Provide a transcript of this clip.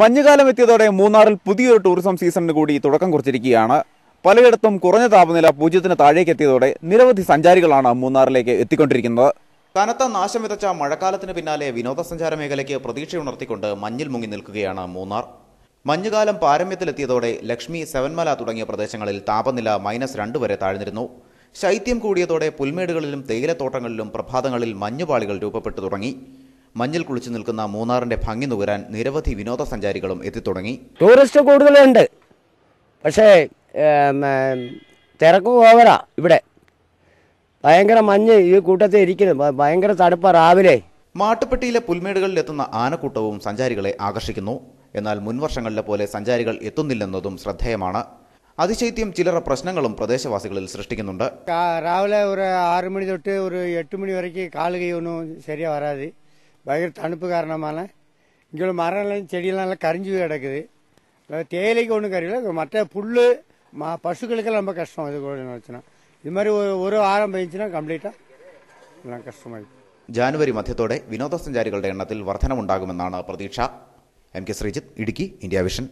മഞ്ഞുകാലം എത്തിയതോടെ മൂന്നാറിൽ പുതിയൊരു ടൂറിസം സീസണിന് കൂടി തുടക്കം കുറിച്ചിരിക്കുകയാണ്. പലയിടത്തും കുറഞ്ഞ താപനില പൂജ്യത്തിന് താഴേക്ക് എത്തിയതോടെ നിരവധി സഞ്ചാരികളാണ് മൂന്നാറിലേക്ക് എത്തിക്കൊണ്ടിരിക്കുന്നത്. കനത്ത നാശം വിതച്ച മഴക്കാലത്തിന് പിന്നാലെ വിനോദസഞ്ചാര മേഖലയ്ക്ക് പ്രതീക്ഷയുണർത്തിക്കൊണ്ട് മഞ്ഞിൽ മുങ്ങി നിൽക്കുകയാണ് മൂന്നാർ. മഞ്ഞുകാലം പാരമ്യത്തിലെത്തിയതോടെ ലക്ഷ്മി സെവൻമല തുടങ്ങിയ പ്രദേശങ്ങളിൽ താപനില മൈനസ് രണ്ട് വരെ താഴ്ന്നിരുന്നു. ശൈത്യം കൂടിയതോടെ പുൽമേടുകളിലും തേയിലത്തോട്ടങ്ങളിലും പ്രഭാതങ്ങളിൽ മഞ്ഞുപാളികൾ രൂപപ്പെട്ടു തുടങ്ങി. മഞ്ഞിൽ കുളിച്ചു നിൽക്കുന്ന മൂന്നാറിന്റെ ഭംഗി നുകരാൻ നിരവധി വിനോദസഞ്ചാരികളും എത്തിത്തുടങ്ങി. ടൂറിസ്റ്റ് കൂടുതലുണ്ട്. പക്ഷേ തിരക്ക് ഓവറാ ഇവിടെ. ഭയങ്കര മഞ്ഞ് ഈ കൂട്ടത്തിൽ ഇരിക്കുന്നു. ഭയങ്കര തണുപ്പ രാവിലെ. മാട്ടുപ്പെട്ടിയിലെ പുൽമേടുകളിലെത്തുന്ന ആനക്കൂട്ടവും സഞ്ചാരികളെ ആകർഷിക്കുന്നു. എന്നാൽ മുൻവർഷങ്ങളിലെ പോലെ സഞ്ചാരികൾ എത്തുന്നില്ലെന്നതും ശ്രദ്ധേയമാണ്. അതിശൈത്യം ചിലർ പ്രശ്നങ്ങളും പ്രദേശവാസികളിൽ സൃഷ്ടിക്കുന്നുണ്ട്. രാവിലെ ഒരു ആറ് മണി തൊട്ട് ഒരു എട്ട് മണി വരയ്ക്ക് കാലുകൈ ഒന്നും ശരിയാ വരാതെ. பயங்கர தணுப்பு காரணமான இங்கே உள்ள மரம்லாம் செடியெல்லாம் நல்லா கரிஞ்சு போய் கிடக்குது அதாவது தேயிலைக்கு ஒன்றும் கரியல மற்ற புல் மா பசுக்களுக்கெல்லாம் ரொம்ப கஷ்டம் இது கூட வச்சுனா இது மாதிரி ஒரு ஒரு வாரம் பெஞ்சுன்னா கம்ப்ளீட்டாக எல்லாம் கஷ்டமாயிடுது ജാനുവരി മധ്യത്തോടെ വിനോദസഞ്ചാരികളുടെ എണ്ണത്തിൽ വർധനമുണ്ടാകുമെന്നാണ് പ്രതീക്ഷ M K Sreejith Idukki India Vision